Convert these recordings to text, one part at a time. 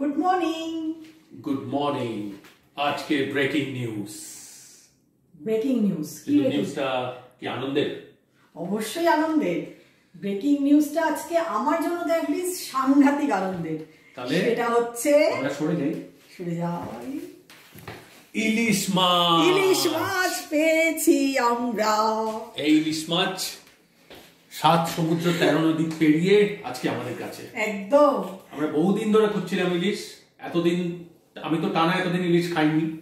Good morning good morning আজকে breaking news breaking news কি? নিউজটা কি আনন্দের? অবশ্যই আনন্দের। ব্রেকিং নিউজটা আজকে আমার জন্য দেখবি সাংঘাতিক আনন্দের। তাহলে? সেটা হচ্ছে আমরা সরে যাই। সরে যাই ইলিশ মাছ! ইলিশ মাছ পেয়েছি আমরা। এই ইলিশ মাছ সাত সমুদ্র তেরো নদী পেরিয়ে আজকে আমাদের কাছে। একদম। আমরা বহুদিন ধরে খুঁজছিলাম ইলিশ। এতদিন আমি তো টানা এতদিন ইলিশ খাইনি।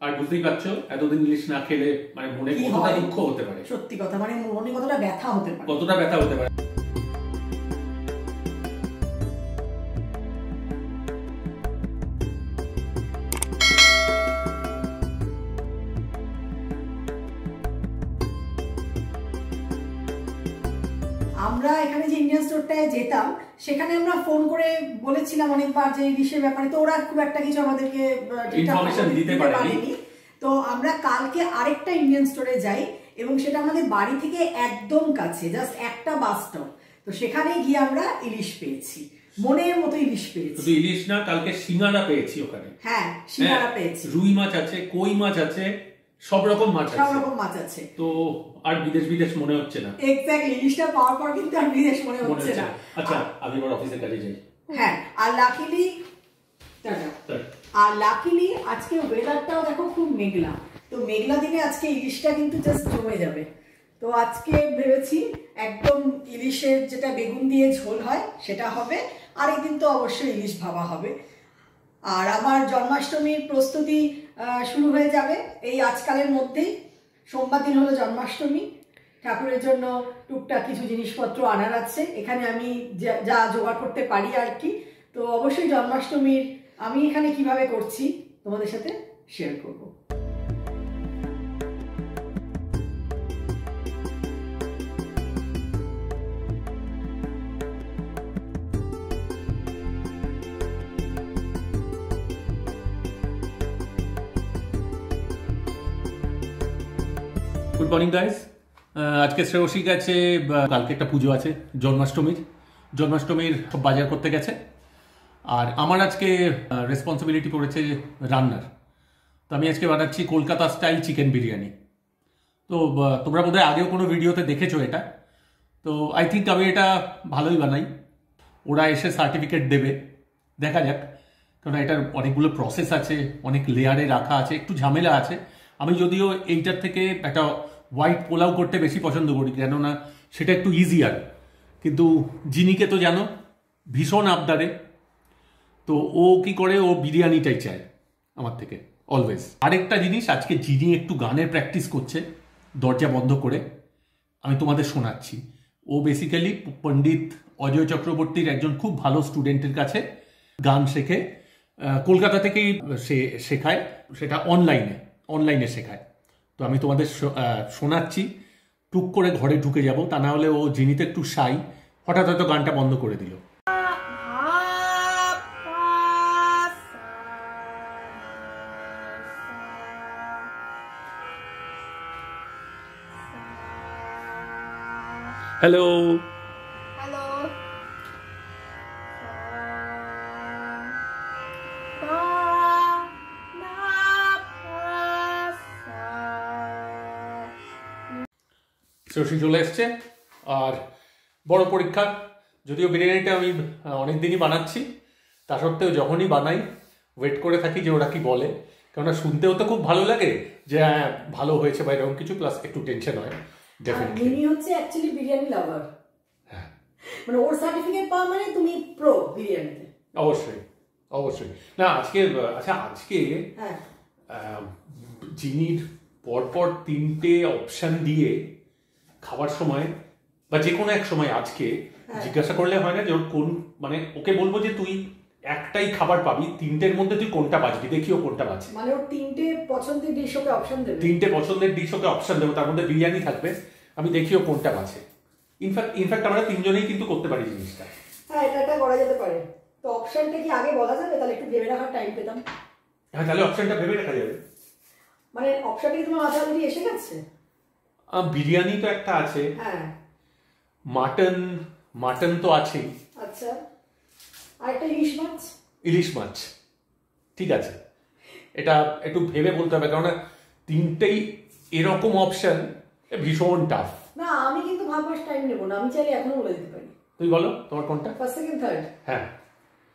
আর বুঝতেই পারছ এতদিন ইলিশ না খেলে মানে মনে কতটা দুঃখ হতে পারে? সত্যি কথা মানে মনে কতটা ব্যথা হতে পারে। কতটা ব্যথা হতে পারে? যেতাম সেখানে আমরা ফোন করে বলেছিলাম অনেকবার যে ইলিশের ব্যাপারে। তো ওরা খুব একটা কিছু আমাদেরকে দিতে পারেনি। তো আমরা কালকে আরেকটা ইন্ডিয়ান স্টোরে যাই এবং সেটা আমাদের বাড়ি থেকে একদম কাছে জাস্ট একটা বাস স্টপ তো সেখানে গিয়ে আমরা ইলিশ পেয়েছি। মনের মতো ইলিশ পেয়েছি। শুধু ইলিশ না কালকে সিঙ্গারা পেয়েছি ওখানে। হ্যাঁ সিঙ্গারা হ্যাঁ, পেয়েছি। রুই মাছ আছে কই মাছ আছে সব রকম মাছ সব রকম মাছ আছে। তো আর বিদেশ বিদেশ মনে হচ্ছে না? এক্স্যাক্টলি ইলিশটা পাওয়ার পর কিন্তু আর বিদেশ মনে হচ্ছে না। আচ্ছা আমি এবার অফিসের কাজে যাই। হ্যাঁ আর লাকিলি আর লাকিলি আজকে ওয়েদারটাও দেখো খুব মেঘলা। তো মেঘলা দিনে আজকে ইলিশটা কিন্তু জাস্ট জমে যাবে। তো আজকে ভেবেছি একদম ইলিশের যেটা বেগুন দিয়ে ঝোল হয় সেটা হবে। আর একদিন তো অবশ্যই ইলিশ ভাবা হবে। আর আমার জন্মাষ্টমীর প্রস্তুতি শুরু হয়ে যাবে এই আজকালের মধ্যেই। সোমবার দিন হলো জন্মাষ্টমী। ঠাকুরের জন্য টুকটাক কিছু জিনিসপত্র আনার আছে। এখানে আমি যা- যা জোগাড় করতে পারি আর কি। তো অবশ্যই জন্মাষ্টমীর আমি এখানে কীভাবে করছি তোমাদের সাথে শেয়ার করব। গুড মর্নিং গাইস আজকে শ্রেয়সী গেছে কালকে একটা পুজো আছে, জন্মাষ্টমীর। জন্মাষ্টমীর সব বাজার করতে গেছে। আর আমার আজকে রেসপন্সিবিলিটি পড়েছে রান্নার। তো আমি আজকে বানাচ্ছি কলকাতা স্টাইল চিকেন বিরিয়ানি। তো তোমরা বোধহয় আগেও কোনো ভিডিওতে দেখেছ এটা। তো আই থিঙ্ক আমি এটা ভালোই বানাই। ওরা এসে সার্টিফিকেট দেবে। দেখা যাক। কারণ এটার অনেকগুলো প্রসেস আছে, অনেক লেয়ারে রাখা আছে, একটু ঝামেলা আছে। আমি যদিও এইটার থেকে একটা হোয়াইট পোলাও করতে বেশি পছন্দ করি, কেননা সেটা একটু ইজিয়ার কিন্তু জিনিকে তো জানো, ভীষণ আবদারে। তো ও কি করে, ও বিরিয়ানিটাই চায় আমার থেকে অলওয়েজ আরেকটা জিনিস, আজকে জিনি একটু গানের প্র্যাকটিস করছে, দরজা বন্ধ করে, আমি তোমাদের শোনাচ্ছি। ও বেসিক্যালি পণ্ডিত অজয় চক্রবর্তীর একজন খুব ভালো স্টুডেন্টের কাছে গান শেখে। কলকাতা থেকেই সে শেখায়, সেটা অনলাইনে অনলাইনে শেখায়। তো আমি তোমাদের শোনাচ্ছি, টুক করে ঘরে ঢুকে যাব, তা না হলে ও জিনিতে একটু সাই হঠাৎ হয়তো গানটা বন্ধ করে দিল। হ্যালো শ্রেয়সী চলে এসছে। আর বড় পরীক্ষা যদিও বিরিয়ানিটা আমি অনেক দিনই বানাচ্ছি। তা সত্ত্বেও যখনই বানাই ওয়েট করে থাকি যে ওরা কি বলে। কেননা শুনতেও তো খুব ভালো লাগে যে হ্যাঁ ভালো হয়েছে বা এরকম কিছু প্লাস একটু টেনশন হয় ডেফিনেটলি হচ্ছে অ্যাকচুয়ালি বিরিয়ানি লাভার হ্যাঁ। মানে ওর সার্টিফিকেট পাওয়া মানে তুমি প্রো বিরিয়ানিতে। অবশ্যই অবশ্যই। না আজকে আচ্ছা আজকে হ্যাঁ। চিনির পরপর তিনটে অপশন দিয়ে খাবার সময় বা যে কোনো এক সময় আজকে হ্যাঁ। জিজ্ঞাসা করলে হয় না যে ওর কোন মানে ওকে বলব যে তুই একটাই খাবার পাবি তিনটের মধ্যে তুই কোনটা বাঁচবি দেখিও কোনটা বাঁচে মানে ওর তিনটে পছন্দের ডিশ ওকে অপশন দেবে? তিনটে পছন্দের ডিশ ওকে অপশন দেবো তার মধ্যে বিরিয়ানি থাকবে আমি দেখিও কোনটা বাঁচে ইনফ্যাক্ট ইনফ্যাক্ট আমরা তিনজনেই কিন্তু করতে পারি জিনিসটা। হ্যাঁ এটা এটা করা যেতে পারে। তো অপশনটা কি আগে বলা যাবে? তাহলে একটু ভেবে রাখার টাইম পেতাম। হ্যাঁ তাহলে অপশনটা ভেবে রাখা যাবে। মানে অপশনটা কি তোমার মাথা অলরেডি এসে গেছে? বিরিয়ানি তো একটা আছে। হ্যাঁ। মাটন মাটন তো আছেই। আচ্ছা। আর একটা ইলিশ মাছ? ইলিশ মাছ। ঠিক আছে। এটা একটু ভেবে বলতে হবে কারণ তিনটেই এরকম অপশন ভীষণ টাফ না আমি কিন্তু ভাববার টাইম নেব না আমি চাইলে এখনও বলে দিতে পারি। তুই বলো তোমার কোনটা? ফার্স্ট সেকেন্ড থার্ড হ্যাঁ।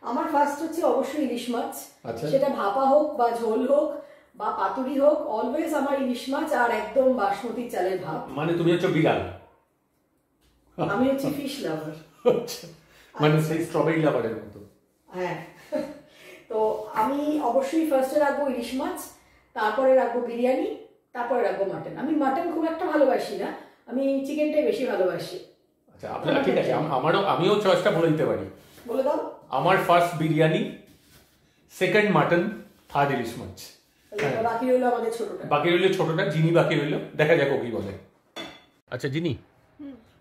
আমার ফার্স্ট হচ্ছে অবশ্যই ইলিশ মাছ। আচ্ছা। সেটা ভাপা হোক বা ঝোল হোক বা পাতুরি হোক অলওয়েজ আমার ইলিশ মাছ আর একদম বাসমতি চালের ভাত মানে তুমি হচ্ছে বিড়াল আমি হচ্ছে ফিশ লাভার আচ্ছা। মানে সেই স্ট্রবেরি লাভারের মতো। হ্যাঁ। তো আমি অবশ্যই ফার্স্টে রাখব ইলিশ মাছ তারপরে রাখব বিরিয়ানি তারপরে রাখব মাটন আমি মাটন খুব একটা ভালোবাসি না আমি চিকেনটাই বেশি ভালোবাসি। আচ্ছা আপনার ঠিক আছে আমারও আমিও চয়েসটা বলে দিতে পারি। বলে দাও। আমার first biryani second mutton third ইলিশ মাছ বাকি রইল আমাদের ছোটটা। বাকি রইল ছোটটা জিনি বাকি রইল দেখা যাক ও কি বলে। আচ্ছা জিনি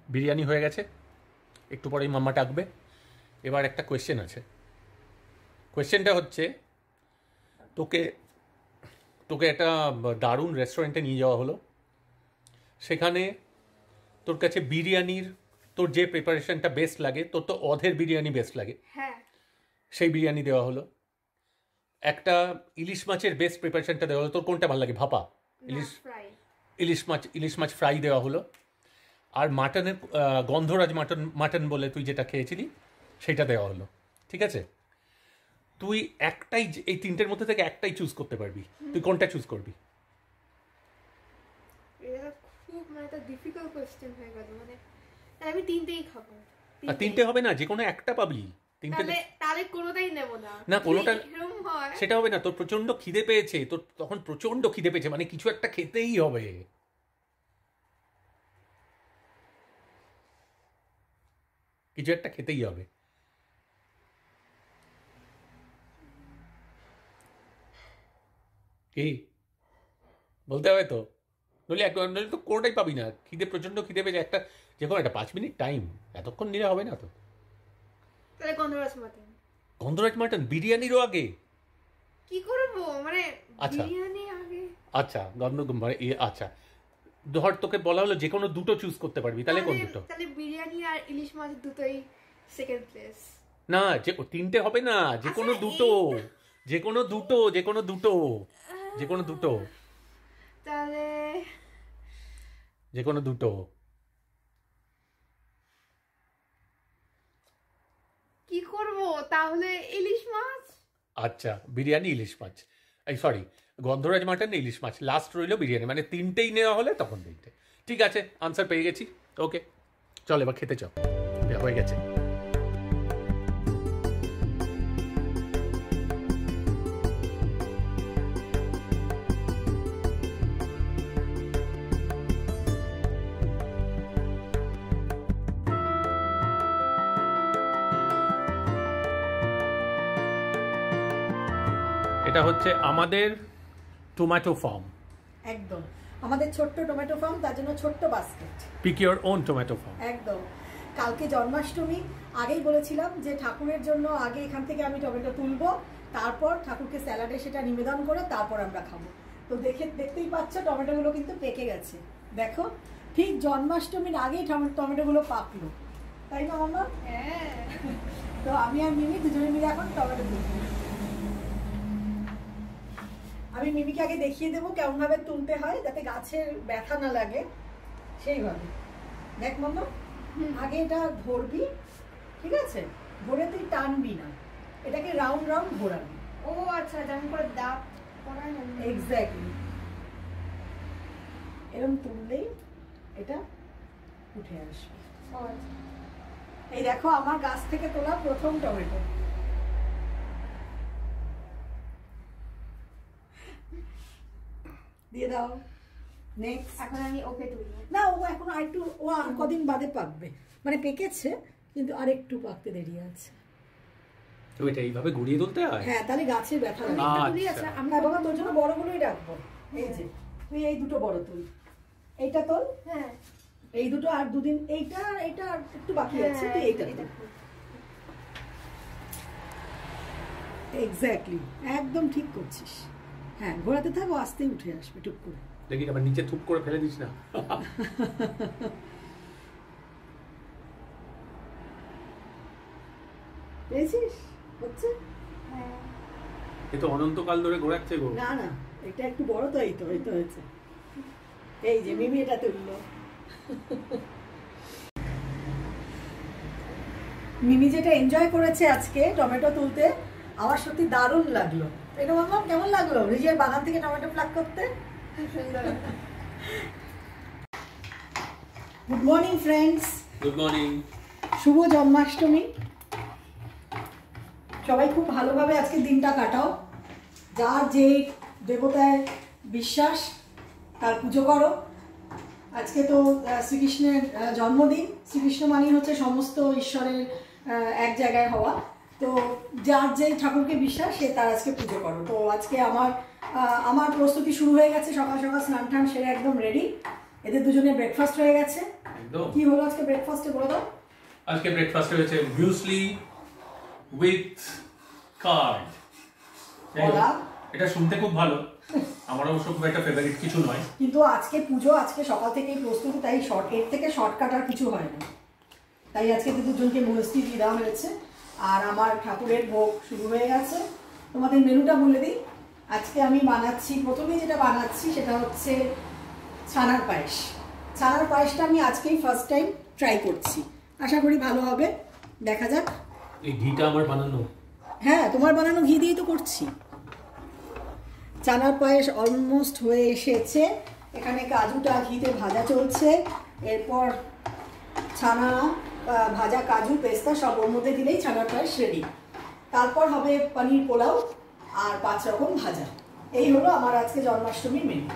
বিরিয়ানি হয়ে গেছে? একটু পরেই মাম্মা ডাকবে। এবার একটা কোয়েশ্চেন আছে। কোয়েশ্চেনটা হচ্ছে তোকে তোকে একটা দারুণ রেস্টুরেন্টে নিয়ে যাওয়া হলো। সেখানে তোর কাছে বিরিয়ানির তোর যে প্রিপারেশনটা বেস্ট লাগে তোর তো অধের বিরিয়ানি বেস্ট লাগে। হ্যাঁ। সেই বিরিয়ানি দেওয়া হলো। একটা ইলিশ মাছের বেস্ট প্রিপারেশনটা দেওয়া হলো। তোর কোনটা ভালো লাগে? ভাপা। ইলিশ ফ্রাই। ইলিশ মাছ ইলিশ মাছ ফ্রাই দেওয়া হলো। আর মাটনের গন্ধরাজ মাটন মাটন বলে তুই যেটা খেয়েছিলি সেটা দেওয়া হলো। ঠিক আছে? তুই একটাই এই তিনটের মধ্যে থেকে একটাই চুজ করতে পারবি। তুই কোনটা চুজ করবি? খুব মানে একটা ডিফিকাল্ট কোয়েশ্চেন হয়ে গেল। মানে আমি তিনটেই খাব। আর তিনটে হবে না যে কোনো একটা পাবি। তিনটে তাহলে তাহলে কোনোটাই নেব না। না, কোনোটা- যদি এরকম সেটা হবে না তোর প্রচণ্ড খিদে পেয়েছে তোর তখন প্রচণ্ড খিদে পেয়েছে মানে কিছু একটা খেতেই হবে। কিছু একটা খেতেই হবে। কি? বলতে হবে তো? নইলে এক নইলে তো কোনোটাই পাবি না খিদে প্রচণ্ড খিদে পেয়েছে একটা যে কোনো একটা পাঁচ মিনিট টাইম এতক্ষণ নিলে হবে না তো? তাহলে গন্ধরাজ মাটন। গন্ধরাজ মাটন বিরিয়ানিরও আগে? কি করব? মানে আচ্ছা। বিরিয়ানি আগে। আচ্ছা গন্ধ আচ্ছা। ধর তোকে বলা হলো যে কোনো দুটো চুজ করতে পারবি তাহলে কোন দুটো? তাহলে বিরিয়ানি আর ইলিশ মাছ দুটোই সেকেন্ড প্লেস না যে তিনটে হবে না যে কোনো আচ্ছা, দুটো যে কোনো দুটো যে কোনো দুটো যে কোনো দুটো। তাহলে যে কোনো দুটো। কি করব? তাহলে ইলিশ মাছ? আচ্ছা বিরিয়ানি ইলিশ মাছ। এই সরি গন্ধরাজ মাটন ইলিশ মাছ। লাস্ট রইল বিরিয়ানি মানে তিনটেই নেওয়া হলে তখন তিনটে। ঠিক আছে আনসার পেয়ে গেছি। ওকে চল এবার খেতে চল হয়ে গেছে। এটা হচ্ছে আমাদের টোম্যাটো ফার্ম একদম। আমাদের ছোট্ট টমেটো ফার্ম তার জন্য ছোট্ট basket pick your own tomato farm একদম। কালকে জন্মাষ্টমী আগেই বলেছিলাম যে ঠাকুরের জন্য আগে এখান থেকে আমি টমেটো তুলবো তারপর ঠাকুরকে স্যালাডে সেটা নিবেদন করে তারপর আমরা খাব। তো দেখে দেখতেই পাচ্ছ টমেটোগুলো কিন্তু পেকে গেছে। দেখো ঠিক জন্মাষ্টমীর আগেই টমে- টমেটোগুলো পাকলো। তাই না আমরা হ্যাঁ। তো আমি আর মিমি দুজনে মিলে এখন টমেটো তুলবো। আমি মিমিকে আগে দেখিয়ে দেবো কেমন ভাবে তুলতে হয় যাতে গাছের ব্যথা না লাগে। সেইভাবে। দেখ মামা আগে এটা ধরবি ঠিক আছে? ধরে তুই টানবি না। এটাকে রাউন্ড রাউন্ড ঘোরাবি। ও আচ্ছা যেমন করে দাঁত এক্স্যাক্টলি এরকম তুললেই এটা উঠে আসবে। আচ্ছা। এই দেখো আমার গাছ থেকে তোলা প্রথম টমেটো। দিয়ে দাও। নেক্সট এখন আমি ওকে না ও এখন আর একটু ও আর কদিন বাদে পাকবে। মানে পেকেছে কিন্তু আর একটু পাকতে দেরি আছে। এটা এইভাবে ঘুরিয়ে তুলতে হয়? হ্যাঁ তাহলে গাছের ব্যথা তুলি আচ্ছা। আচ্ছা। আমি আমরা বাবা তোর জন্য বড়গুলোই রাখব। এই যে তুই এই দুটো বড় তুই। এইটা তোল হ্যাঁ। এই দুটো আর দুদিন এইটা আর এইটা আর একটু বাকি আছে তুই এইটা এক্স্যাক্টলি একদম ঠিক করছিস। হ্যাঁ ঘোরাতে থাকো আস্তেই উঠে আসবে টুক করে। দেখি আবার নিচে থুপ করে ফেলে দিস না। পেয়েছিস? হচ্ছে? এ তো অনন্তকাল ধরে ঘোরাচ্ছে গো। না না এটা একটু বড় তো এই তো এই তো হয়েছে। এই যে মিমি এটা তুললো মিমি যেটা এনজয় করেছে আজকে টমেটো তুলতে আমার সত্যি দারুণ লাগল। এটা ভাবলাম কেমন লাগল? নিজের বাগান থেকে টমেটো প্লাক করতে? Good morning friends good morning শুভ জন্মাষ্টমী। সবাই খুব ভালোভাবে আজকে দিনটা কাটাও। যার যে দেবতায় বিশ্বাস তার পুজো করো। আজকে তো শ্রীকৃষ্ণের জন্মদিন। শ্রীকৃষ্ণ মানেই হচ্ছে সমস্ত ঈশ্বরের এক জায়গায় হওয়া। তো যার যে ঠাকুরকে বিশ্বাস সে তার আজকে পুজো করো তো আজকে আমার আমার প্রস্তুতি শুরু হয়ে গেছে সকাল সকাল স্নান টান সেরে একদম রেডি এদের দুজনে ব্রেকফাস্ট হয়ে গেছে। কি হলো আজকে ব্রেকফাস্টে বলে দাও আজকে ব্রেকফাস্টে হয়েছে মিউসলি উইথ কার্ড। এটা শুনতে খুব ভালো। আমার অবশ্য খুব একটা ফেভারিট কিছু নয়। কিন্তু আজকে পুজো আজকে সকাল থেকেই প্রস্তুতি তাই শর্ট এর থেকে শর্টকাট আর কিছু হয় না তাই আজকে দুজনকে মনস্থি দিয়ে দেওয়া হয়েছে। আর আমার ঠাকুরের ভোগ শুরু হয়ে গেছে। তোমাদের মেনুটা বলে দিই। আজকে আমি বানাচ্ছি প্রথমে যেটা বানাচ্ছি সেটা হচ্ছে ছানার পায়েস। ছানার পায়েসটা আমি আজকেই ফার্স্ট টাইম ট্রাই করছি। আশা করি ভালো হবে। দেখা যাক। এই ঘিটা আমার বানানো। হ্যাঁ তোমার বানানো ঘি দিয়েই তো করছি। চানার পায়েস অলমোস্ট হয়ে এসেছে। এখানে কাজুটা ঘিতে ভাজা চলছে। এরপর ছানা ভাজা কাজু, পেস্তা সব ওর মধ্যে দিলেই ছানাটা রেডি তারপর হবে পনির পোলাও আর পাঁচ রকম ভাজা। এই হলো আমার আজকে জন্মাষ্টমীর মেনু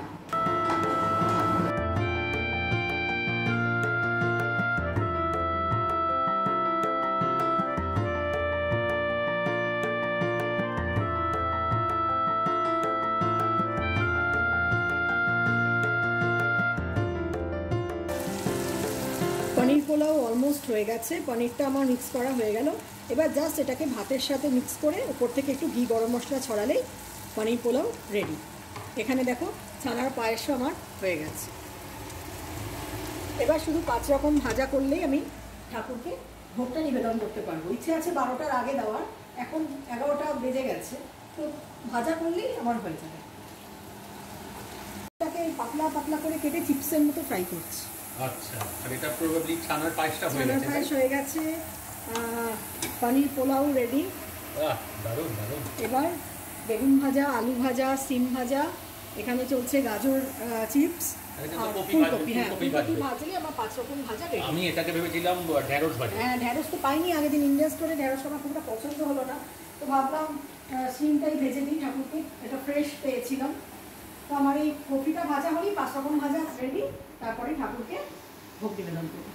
পোলাও অলমোস্ট হয়ে গেছে, পনিরটা আমার মিক্স করা হয়ে গেল। এবার জাস্ট এটাকে ভাতের সাথে মিক্স করে উপর থেকে একটু ঘি গরম মশলা ছড়ালেই পনির পোলাও রেডি এখানে দেখো ছানার পায়েসও আমার হয়ে গেছে। এবার শুধু পাঁচ রকম ভাজা করলেই আমি ঠাকুরকে ভোগটা নিবেদন করতে পারব। ইচ্ছে আছে বারোটার আগে দেওয়ার, এখন এগারোটা বেজে গেছে, তো ভাজা করলেই আমার হয়ে যাবে। এটাকে পাতলা পাতলা করে কেটে চিপসের মতো ফ্রাই করছি। আচ্ছা। আর এটা প্রবাবলি ছানার পায়েসটা হয়ে ছানার পায়েস হয়ে গেছে। পনির পোলাও রেডি দারুণ দারুণ। এবার বেগুন ভাজা আলু ভাজা সিম ভাজা এখানে চলছে গাজর চিপস। হ্যাঁ আমি এটাকে ভেবেছিলাম ঢ্যাঁড়স ভাজা হ্যাঁ ঢ্যাঁড়স তো পাইনি আগের দিন ইন্ডিয়া স্টোরে ঢ্যাঁড়স আমার খুব পছন্দ হলো না। তো ভাবলাম সিমটাই ভেজে দিই ঠাকুরকে এটা ফ্রেশ পেয়েছিলাম। তো আমার এই কপিটা ভাজা হলেই পাঁচ রকম ভাজা রেডি তারপরে ঠাকুরকে ভোগ নিবেদন করব।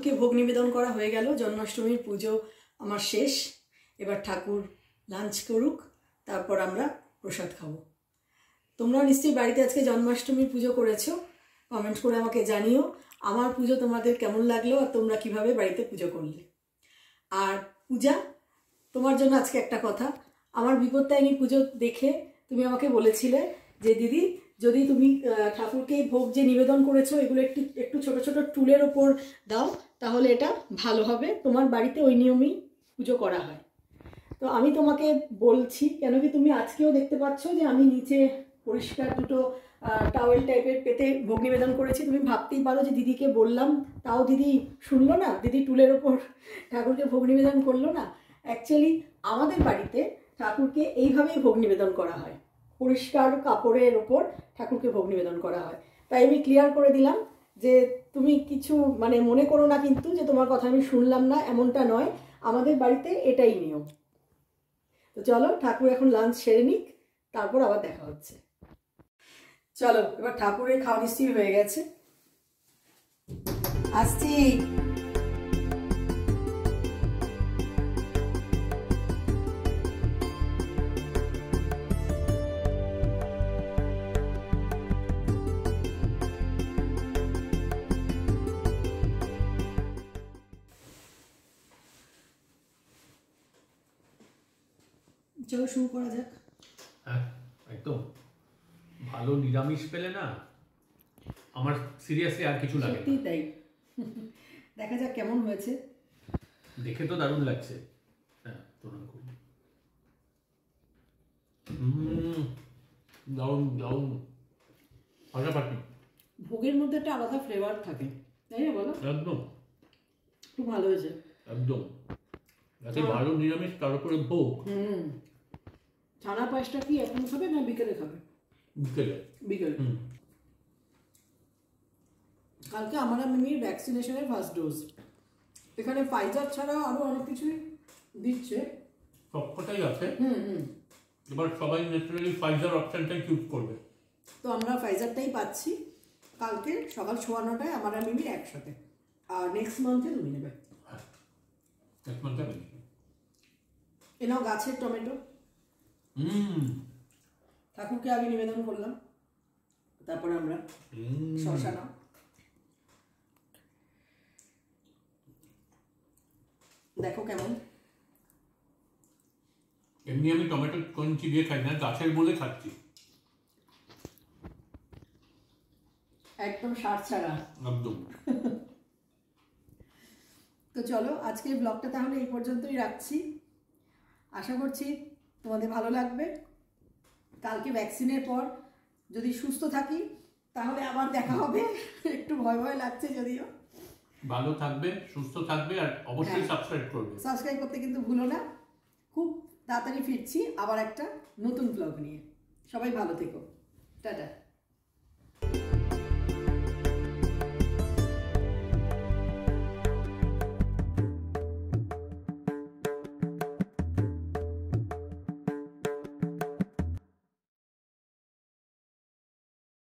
ঠাকুরকে ভোগ নিবেদন করা হয়ে গেল। জন্মাষ্টমীর পুজো আমার শেষ। এবার ঠাকুর লাঞ্চ করুক, তারপর আমরা প্রসাদ খাব। তোমরাও নিশ্চয়ই বাড়িতে আজকে জন্মাষ্টমীর পুজো করেছ। কমেন্ট করে আমাকে জানিও, আমার পুজো তোমাদের কেমন লাগল আর তোমরা কীভাবে বাড়িতে পুজো করলে। আর পূজা, তোমার জন্য আজকে একটা কথা। আমার বিপত্তায়নী পুজো দেখে তুমি আমাকে বলেছিলে যে, দিদি যদি তুমি ঠাকুরকে ভোগ যে নিবেদন করেছ, এগুলো একটু একটু ছোট ছোট টুলের ওপর দাও, তাহলে এটা ভালো হবে। তোমার বাড়িতে ওই নিয়মেই পুজো করা হয়। তো আমি তোমাকে বলছি, কেন কি তুমি আজকেও দেখতে পাচ্ছ যে আমি নিচে পরিষ্কার দুটো টাওয়েল টাইপের পেতে ভোগ নিবেদন করেছি। তুমি ভাবতেই পারো যে দিদিকে বললাম, তাও দিদি শুনলো না? দিদি টুলের ওপর ঠাকুরকে ভোগ নিবেদন করল না? অ্যাকচুয়ালি আমাদের বাড়িতে ঠাকুরকে এইভাবেই ভোগ নিবেদন করা হয়। পরিষ্কার কাপড়ের ওপর ঠাকুরকে ভোগ নিবেদন করা হয়। তাই আমি ক্লিয়ার করে দিলাম যে তুমি কিছু মানে মনে করো না কিন্তু যে তোমার কথা আমি শুনলাম না, এমনটা নয়। আমাদের বাড়িতে এটাই নিয়ম। তো চলো, ঠাকুর এখন লাঞ্চ সেরে নিক, তারপর আবার দেখা হচ্ছে। চলো, এবার ঠাকুরের খাওয়া নিশ্চয়ই হয়ে গেছে। আসছি। চলো শুরু করা যাক। হ্যাঁ একদম। ভালো নিরামিষ পেলে না আমার সিরিয়াসলি আর কিছু লাগে না। সত্যিই তাই। দেখা যাক কেমন হয়েছে। দেখে তো দারুণ লাগছে। হ্যাঁ প্রণাম করি। দারুণ ভোগের মধ্যে একটা আলাদা ফ্লেভার থাকে তাই না বলো? একদম। খুব ভালো হয়েছে। একদম। এত ভালো নিরামিষ তার উপরে ভোগ? হুম। ছানা পায়েসটা কি এখন খাবে না বিকেলে খাবে? বিকেলে। বিকেলে। কালকে আমার মিমির ভ্যাকসিনেশনের ফার্স্ট ডোজ এখানে ফাইজার ছাড়াও আরও অনেক কিছুই দিচ্ছে। সবকটাই আছে। হুম হুম। এবার সবাই ন্যাচারালি ফাইজার অপশনটাই চুজ করবে। তো আমরা ফাইজারটাই পাচ্ছি। কালকে সকাল সোয়া নটায় আমার আর মিমির একসাথে। আর নেক্সট মান্থে তুমি নেবে। হ্যাঁ। এক মান্থে আমি এ নাও গাছের টমেটো। ঠাকুরকে আগে নিবেদন করলাম। তারপরে আমরা শশা নাও দেখো কেমন। এমনি আমি টমেটো কঞ্চি দিয়ে খাই না গাছের বলে খাচ্ছি। একদম সার ছাড়া। একদম। তো চলো আজকের ব্লগটা তাহলে এই পর্যন্তই রাখছি। আশা করছি তোমাদের ভালো লাগবে। কালকে ভ্যাকসিনের পর যদি সুস্থ থাকি তাহলে আবার দেখা হবে। একটু ভয় ভয় লাগছে যদিও। ভালো থাকবে সুস্থ থাকবে আর অবশ্যই হ্যাঁ। সাবস্ক্রাইব করবে। সাবস্ক্রাইব করতে কিন্তু ভুলো না। খুব তাড়াতাড়ি ফিরছি আবার একটা নতুন ব্লগ নিয়ে। সবাই ভালো থেকো। টাটা।